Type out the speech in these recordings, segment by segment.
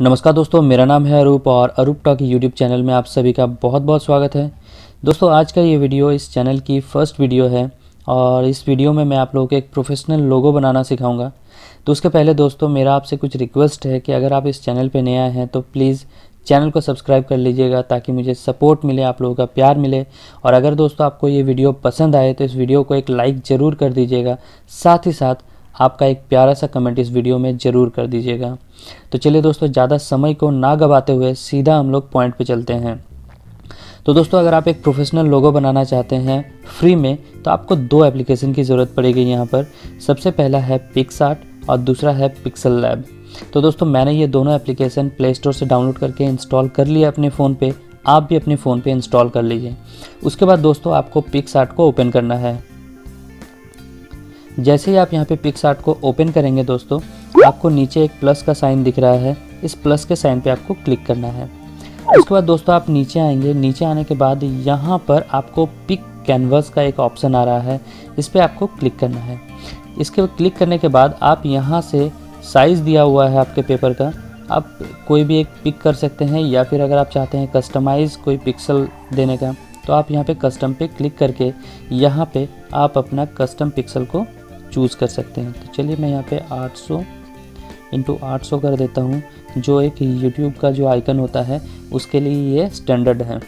नमस्कार दोस्तों, मेरा नाम है अरूप और अरूप टॉक यूट्यूब चैनल में आप सभी का बहुत बहुत स्वागत है। दोस्तों, आज का ये वीडियो इस चैनल की फ़र्स्ट वीडियो है और इस वीडियो में मैं आप लोगों को एक प्रोफेशनल लोगो बनाना सिखाऊँगा। तो उसके पहले दोस्तों, मेरा आपसे कुछ रिक्वेस्ट है कि अगर आप इस चैनल पर आए हैं तो प्लीज़ चैनल को सब्सक्राइब कर लीजिएगा ताकि मुझे सपोर्ट मिले, आप लोगों का प्यार मिले। और अगर दोस्तों, आपको ये वीडियो पसंद आए तो इस वीडियो को एक लाइक ज़रूर कर दीजिएगा। साथ ही साथ आपका एक प्यारा सा कमेंट इस वीडियो में ज़रूर कर दीजिएगा। तो चलिए दोस्तों, ज़्यादा समय को ना गवाते हुए सीधा हम लोग पॉइंट पे चलते हैं। तो दोस्तों, अगर आप एक प्रोफेशनल लोगो बनाना चाहते हैं फ्री में तो आपको दो एप्लीकेशन की ज़रूरत पड़ेगी यहाँ पर। सबसे पहला है पिक्सार्ट और दूसरा है पिक्सल लैब तो दोस्तों, मैंने ये दोनों एप्लीकेशन प्ले स्टोर से डाउनलोड करके इंस्टॉल कर लिया अपने फ़ोन पे। आप भी अपने फ़ोन पे इंस्टॉल कर लीजिए। उसके बाद दोस्तों, आपको पिक्स को ओपन करना है। जैसे ही आप यहाँ पे पिक्स आर्ट को ओपन करेंगे दोस्तों, आपको नीचे एक प्लस का साइन दिख रहा है। इस प्लस के साइन पे आपको क्लिक करना है। उसके बाद दोस्तों आप नीचे आएँगे। नीचे आने के बाद यहाँ पर आपको पिक कैनवस का एक ऑप्शन आ रहा है। इस पर आपको क्लिक करना है। इसके क्लिक करने के बाद आप यहाँ से साइज़ दिया हुआ है आपके पेपर का। आप कोई भी एक पिक कर सकते हैं या फिर अगर आप चाहते हैं कस्टमाइज़ कोई पिक्सल देने का तो आप यहाँ पे कस्टम पे क्लिक करके यहाँ पे आप अपना कस्टम पिक्सल को चूज़ कर सकते हैं। तो चलिए मैं यहाँ पे 800 सौ इंटू आठ सौ कर देता हूँ। जो एक यूट्यूब का जो आइकन होता है, उसके लिए ये स्टैंडर्ड है।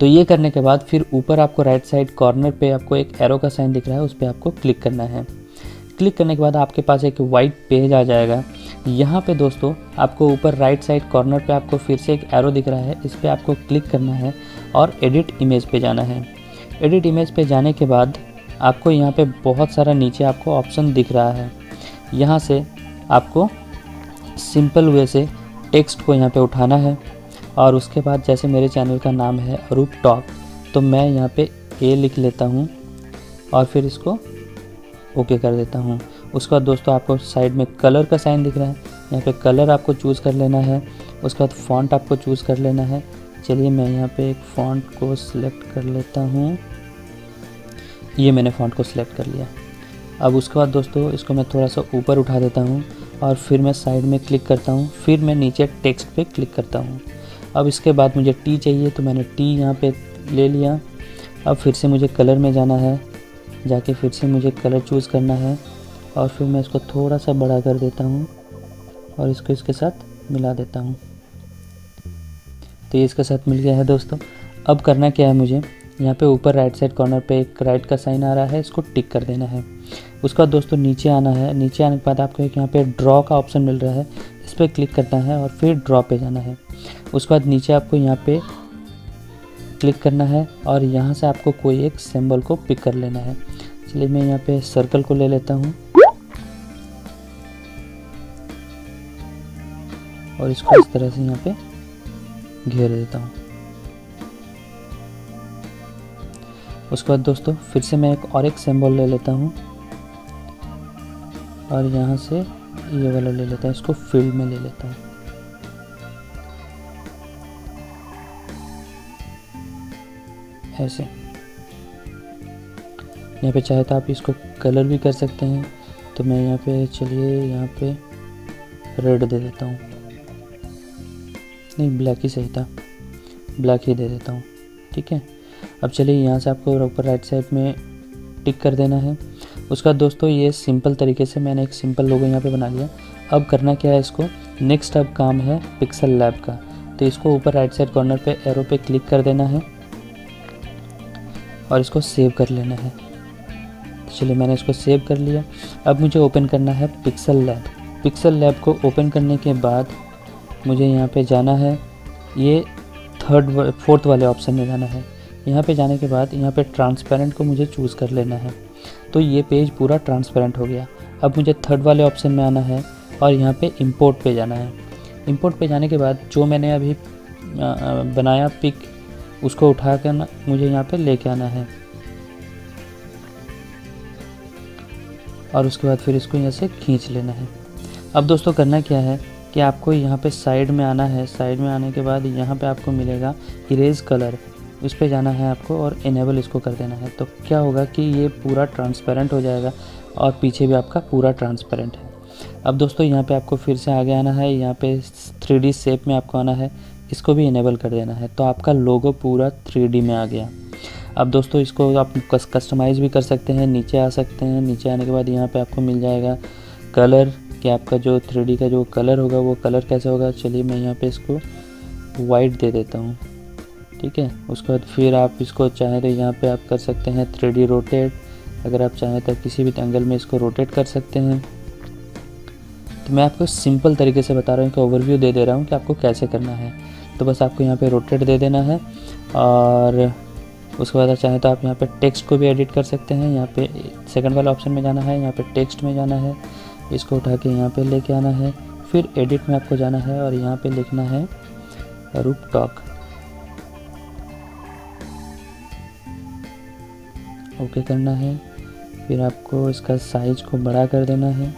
तो ये करने के बाद फिर ऊपर आपको राइट साइड कॉर्नर पे आपको एक एरो का साइन दिख रहा है, उस पर आपको क्लिक करना है। क्लिक करने के बाद आपके पास एक वाइट पेज आ जाएगा। यहाँ पे दोस्तों, आपको ऊपर राइट साइड कॉर्नर पे आपको फिर से एक एरो दिख रहा है, इस पर आपको क्लिक करना है और एडिट इमेज पे जाना है। एडिट इमेज पे जाने के बाद आपको यहाँ पे बहुत सारा नीचे आपको ऑप्शन दिख रहा है। यहाँ से आपको सिंपल वे से टेक्स्ट को यहाँ पे उठाना है और उसके बाद जैसे मेरे चैनल का नाम है अरूप टॉक तो मैं यहाँ पे ए लिख लेता हूँ और फिर इसको ओके कर देता हूँ। उसके बाद दोस्तों आपको साइड में कलर का साइन दिख रहा है। यहाँ पे कलर आपको चूज़ कर लेना है। उसके बाद फॉन्ट आपको चूज़ कर लेना है। चलिए मैं यहाँ पे एक फ़ॉन्ट को सिलेक्ट कर लेता हूँ। ये मैंने फ़ॉन्ट को सिलेक्ट कर लिया। अब उसके बाद दोस्तों, इसको मैं थोड़ा सा ऊपर उठा देता हूँ और फिर मैं साइड में क्लिक करता हूँ, फिर मैं नीचे टेक्स्ट पे क्लिक करता हूँ। अब इसके बाद मुझे टी चाहिए तो मैंने टी यहाँ पे ले लिया। अब फिर से मुझे कलर में जाना है, जाके फिर से मुझे कलर चूज़ करना है और फिर मैं इसको थोड़ा सा बड़ा कर देता हूँ और इसको इसके साथ मिला देता हूँ। तो ये इसके साथ मिल गया है दोस्तों। अब करना क्या है मुझे? यहाँ पे ऊपर राइट साइड कॉर्नर पे एक राइट का साइन आ रहा है, इसको टिक कर देना है। उसके बाद दोस्तों नीचे आना है, नीचे आने के बाद आपको एक यहाँ पे ड्रॉ का ऑप्शन मिल रहा है, इस पर क्लिक करना है और फिर ड्रॉ पे जाना है। उसके बाद नीचे आपको यहाँ पे क्लिक करना है और यहाँ से आपको कोई एक सिंबल को पिक कर लेना है। चलिए मैं यहाँ पे सर्कल को ले लेता हूँ। और इसको इस तरह से यहाँ पे घेर देता हूँ। उसके बाद दोस्तों, फिर से मैं एक और एक सिंबल ले लेता हूँ। और यहाँ से ये वाला ले लेता हूँ, इसको फ़ील्ड में ले लेता हूँ। ऐसे। यहाँ पे चाहे तो आप इसको कलर भी कर सकते हैं। तो मैं यहाँ पे चलिए, यहाँ पे रेड दे देता हूँ। नहीं ब्लैक ही सही था। ब्लैक ही दे देता हूँ। ठीक है? अब चलिए यहाँ से आपको ऊपर राइट साइड में टिक कर देना है। उसका दोस्तों ये सिंपल तरीके से मैंने एक सिंपल लोगो यहाँ पे बना लिया। अब करना क्या है इसको? नेक्स्ट अब काम है पिक्सल लैब का। तो इसको ऊपर राइट साइड कॉर्नर पे एरो पे क्लिक कर देना है और इसको सेव कर लेना है। तो चलिए मैंने इसको सेव कर लिया। अब मुझे ओपन करना है पिक्सल लैब पिक्सल लैब को ओपन करने के बाद मुझे यहाँ पे जाना है। ये थर्ड फोर्थ वाले ऑप्शन में जाना है। यहाँ पे जाने के बाद यहाँ पे ट्रांसपेरेंट को मुझे चूज़ कर लेना है। तो ये पेज पूरा ट्रांसपेरेंट हो गया। अब मुझे थर्ड वाले ऑप्शन में आना है और यहाँ पे इंपोर्ट पे जाना है। इंपोर्ट पे जाने के बाद जो मैंने अभी बनाया पिक उसको उठा कर मुझे यहाँ पे लेके आना है। और उसके बाद फिर इसको यहाँ से खींच लेना है। अब दोस्तों करना क्या है कि आपको यहाँ पे साइड में आना है। साइड में आने के बाद यहाँ पे आपको मिलेगा इरेज कलर इस पर जाना है आपको और इनेबल इसको कर देना है। तो क्या होगा कि ये पूरा ट्रांसपेरेंट हो जाएगा और पीछे भी आपका पूरा ट्रांसपेरेंट है। अब दोस्तों, यहाँ पे आपको फिर से आगे आना है। यहाँ पे थ्री डी शेप में आपको आना है। इसको भी इनेबल कर देना है। तो आपका लोगो पूरा थ्री में आ गया। अब दोस्तों, इसको आप कस्टमाइज़ भी कर सकते हैं। नीचे आ सकते हैं। नीचे आने के बाद यहाँ पे आपको मिल जाएगा कलर कि आपका जो थ्री का जो कलर होगा, वो कलर कैसे होगा। चलिए मैं यहाँ पे इसको वाइट दे देता हूँ। ठीक है? उसके बाद फिर आप इसको चाहें तो यहाँ पे आप कर सकते हैं थ्री रोटेट अगर आप चाहें तो किसी भी एंगल में इसको रोटेट कर सकते हैं। तो मैं आपको सिंपल तरीके से बता रहा हूँ कि ओवरव्यू दे दे रहा हूँ कि आपको कैसे करना है। तो बस आपको यहाँ पे रोटेट दे देना है और उसके बाद चाहें तो आप यहाँ पे टेक्स्ट को भी एडिट कर सकते हैं। यहाँ पे सेकंड वाला ऑप्शन में जाना है, यहाँ पे टेक्स्ट में जाना है। इसको उठा के यहाँ पे लेके आना है। फिर एडिट में आपको जाना है और यहाँ पे लिखना है रूप टॉक ओके करना है। फिर आपको इसका साइज़ को बड़ा कर देना है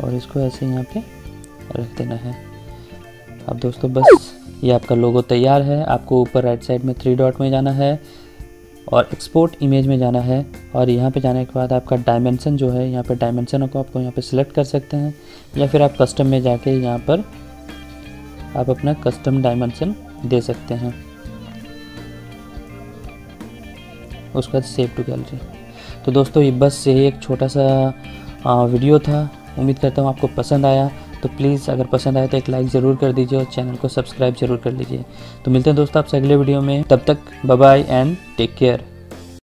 और इसको ऐसे यहाँ पे रख देना है। अब दोस्तों, बस ये आपका लोगो तैयार है। आपको ऊपर राइट साइड में थ्री डॉट में जाना है और एक्सपोर्ट इमेज में जाना है और यहाँ पे जाने के बाद आपका डायमेंसन जो है, यहाँ पे डायमेंसन को आपको यहाँ पे सिलेक्ट कर सकते हैं या फिर आप कस्टम में जाके यहाँ पर आप अपना कस्टम डायमेंसन दे सकते हैं। उसके बाद सेव टू गैलरी तो दोस्तों, ये बस यही एक छोटा सा वीडियो था। उम्मीद करता हूँ आपको पसंद आया। तो प्लीज़ अगर पसंद आया तो एक लाइक ज़रूर कर दीजिए और चैनल को सब्सक्राइब ज़रूर कर लीजिए। तो मिलते हैं दोस्तों आपसे अगले वीडियो में। तब तक बाय एंड टेक केयर